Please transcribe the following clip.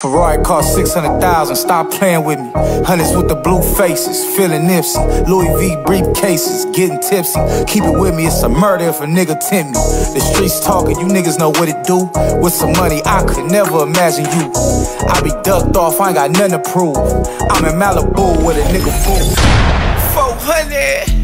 Ferrari cost 600,000, stop playing with me. Hundreds with the blue faces, feeling Nipsey. Louis V briefcases, getting tipsy. Keep it with me, it's a murder if a nigga tempt me. The streets talking, you niggas know what it do. With some money, I could never imagine you. I be ducked off, I ain't got nothing to prove. I'm in Malibu with a nigga fool. 400.